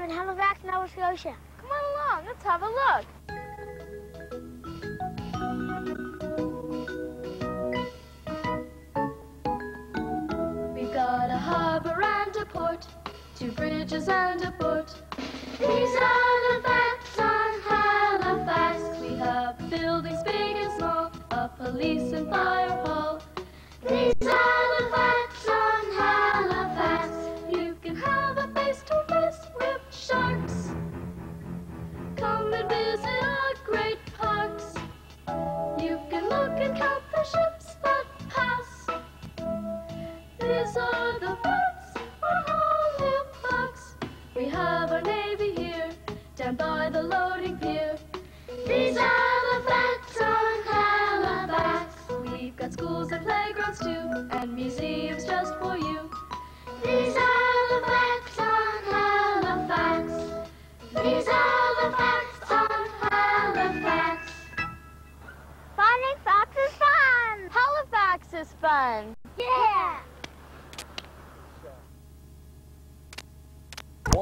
Museum in Halifax, Nova Scotia. Come on along, let's have a look. We've got a harbor and a port, two bridges and a boat. These are the facts on Halifax. We have buildings big and small, a police and fire hall. These are These are the facts on Halifax. We have our navy here, down by the loading pier. These are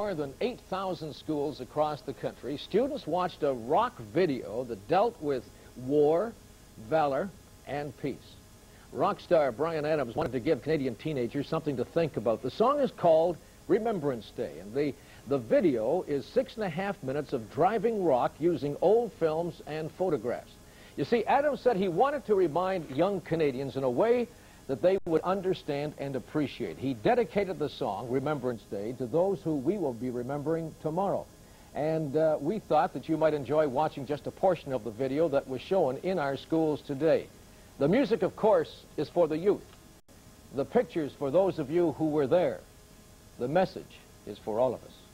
More than 8,000 schools across the country, students watched a rock video that dealt with war, valor, and peace. Rock star Bryan Adams wanted to give Canadian teenagers something to think about. The song is called Remembrance Day, and the, the video is six and a half minutes of driving rock using old films and photographs. You see, Adams said he wanted to remind young Canadians in a way that they would understand and appreciate. He dedicated the song, Remembrance Day, to those who we will be remembering tomorrow. And uh, we thought that you might enjoy watching just a portion of the video that was shown in our schools today. The music, of course, is for the youth. The pictures for those of you who were there. The message is for all of us.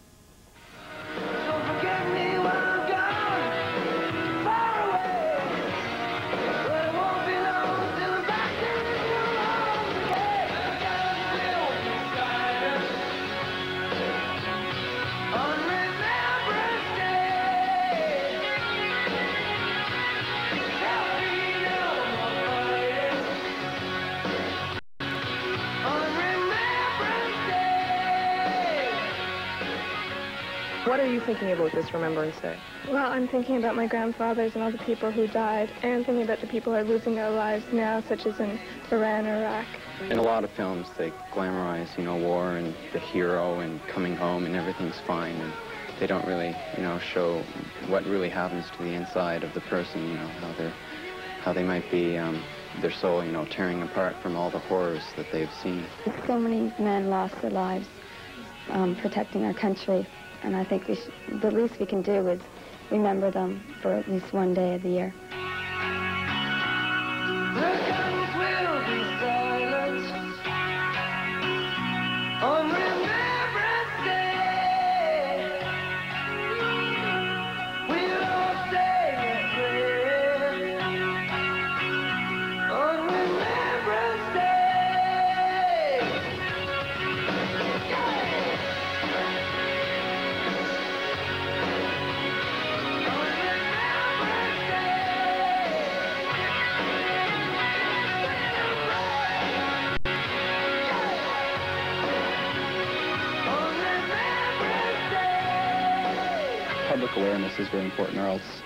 What are you thinking about this Remembrance Day? Well, I'm thinking about my grandfathers and all the people who died, and thinking about the people who are losing their lives now, such as in Iran or Iraq. In a lot of films, they glamorize, you know, war and the hero and coming home and everything's fine. And they don't really, you know, show what really happens to the inside of the person, you know, how they're, how they might be, um, their soul, you know, tearing apart from all the horrors that they've seen. So many men lost their lives um, protecting our country, and I think should, the least we can do is remember them for at least one day of the year. Public awareness is very important, or else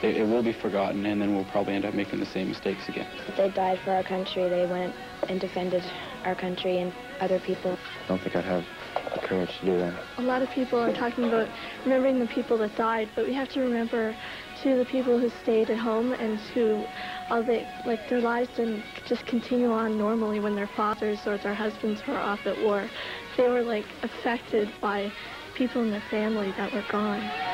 it, it will be forgotten, and then we'll probably end up making the same mistakes again. They died for our country. They went and defended our country and other people. I don't think I'd have the courage to do that. A lot of people are talking about remembering the people that died, but we have to remember to the people who stayed at home and who, all they, like their lives didn't just continue on normally when their fathers or their husbands were off at war. They were like affected by people in their family that were gone.